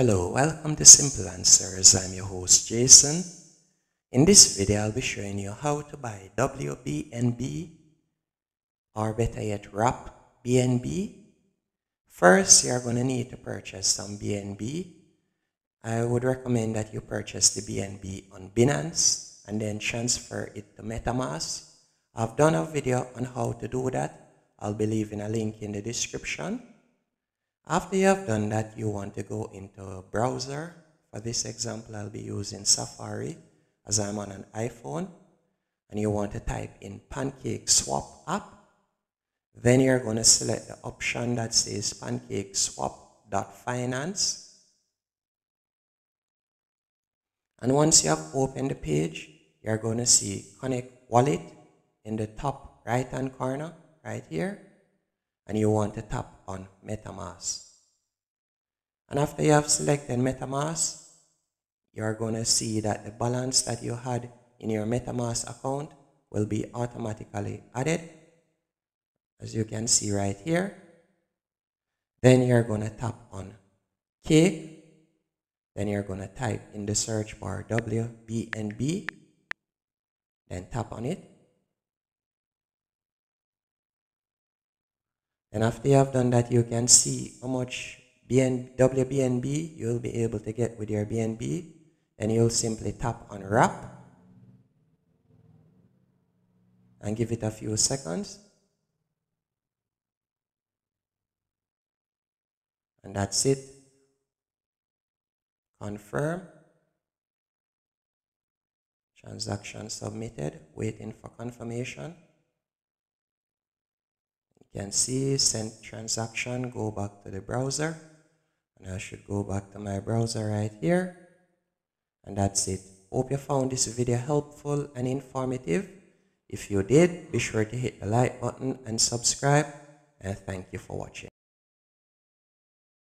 Hello, welcome to Simple Answers. I'm your host Jason. In this video, I'll be showing you how to buy WBNB or better yet wrap BNB. First, you're going to need to purchase some BNB. I would recommend that you purchase the BNB on Binance and then transfer it to MetaMask. I've done a video on how to do that. I'll be leaving a link in the description. After you have done that, you want to go into a browser. For this example, I'll be using Safari as I'm on an iPhone. And you want to type in PancakeSwap app. Then you're going to select the option that says PancakeSwap.finance. And once you have opened the page, you're going to see Connect Wallet in the top right hand corner right here and you want to tap on MetaMask. And after you have selected MetaMask, you're going to see that the balance that you had in your MetaMask account will be automatically added, as you can see right here. Then you're going to tap on Cake. Then you're going to type in the search bar WBNB. Then tap on it. And after you have done that, you can see how much BN, WBNB you'll be able to get with your BNB. And you'll simply tap on wrap and give it a few seconds. And that's it. Confirm. Transaction submitted. Waiting for confirmation. You can see send transaction, go back to the browser. And I should go back to my browser right here. And that's it. Hope you found this video helpful and informative. If you did, be sure to hit the like button and subscribe. And thank you for watching.